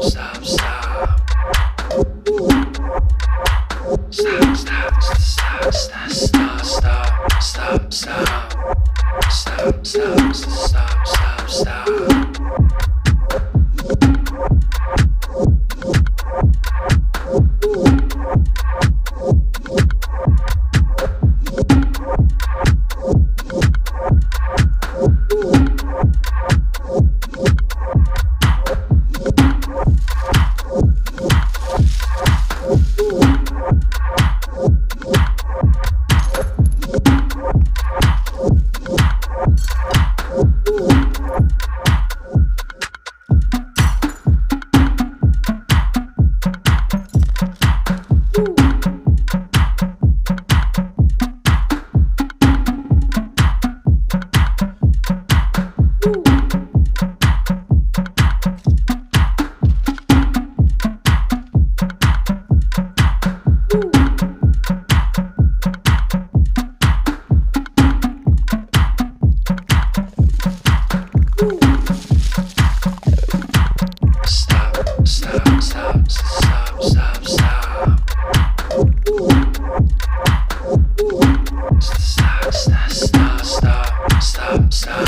stop, stop, stop, stop.